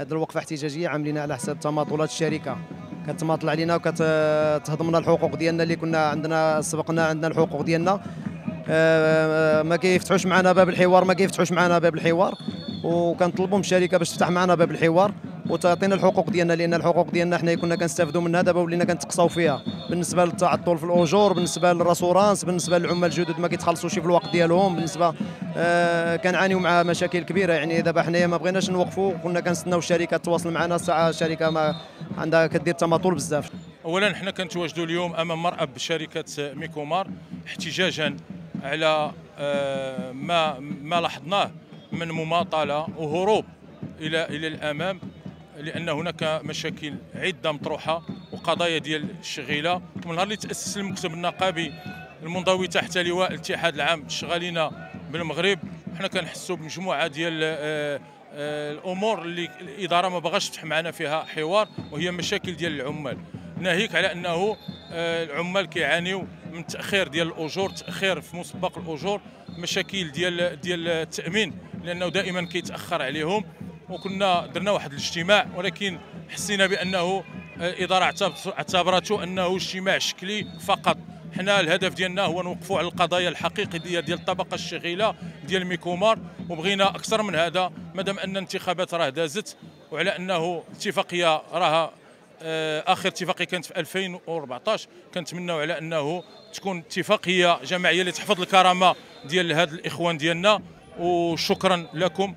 واحد الوقفة احتجاجية عاملينها على حساب تماطلات الشركة. كتماطل علينا وكتهضمنا الحقوق ديالنا اللي كنا عندنا سبقنا عندنا الحقوق ديالنا. آه، ما كيفتحوش معنا باب الحوار ما كيفتحوش معنا باب الحوار. وكنطلبوا من الشركة باش تفتح معنا باب الحوار. وتعطينا الحقوق ديالنا لأن الحقوق ديالنا حنا كنا كنستافدوا منها. دابا ولينا كنتقصاو فيها. بالنسبة للتعطل في الأجور بالنسبة للراسورانس بالنسبة للعمال الجدد ما كيتخلصوش في الوقت ديالهم بالنسبة آه كنعانيو مع مشاكل كبيرة. يعني دابا حنايا ما بغيناش نوقفوا كنا كنستناو الشركة تواصل معنا. الساعة الشركة ما عندها كدير تماطل بزاف. اولا حنا كنتواجدوا اليوم أمام مرأب شركه ميكومار احتجاجا على آه، ما ما لاحظناه من مماطلة وهروب إلى إلى الأمام. لأن هناك مشاكل عدة مطروحة وقضايا ديال الشغيلة. ومن نهار اللي تأسس المكتب النقابي المنضوي تحت لواء الاتحاد العام الشغالين بالمغرب حنا كنحسوا بمجموعة ديال آه، آه، الأمور اللي الإدارة ما بغاش تفتح معنا فيها حوار وهي مشاكل ديال العمال. ناهيك على أنه آه، العمال كيعانيو من تأخير ديال الأجور تأخير في مسبق الأجور مشاكل ديال ديال التأمين لأنه دائما كيتأخر عليهم. وكنا درنا واحد الاجتماع ولكن حسينا بأنه الاداره اعتبرته أنه اجتماع شكلي فقط. حنا الهدف ديالنا هو نوقفوا على القضايا الحقيقية ديال الطبقة الشغيلة ديال ميكومار وبغينا أكثر من هذا مادام أن الانتخابات راه دازت وعلى أنه اتفاقية راها آه، آخر اتفاقية كانت في 2014 كنتمناو على أنه تكون اتفاقية جماعية اللي تحفظ الكرامة ديال هاد الإخوان ديالنا وشكرا لكم.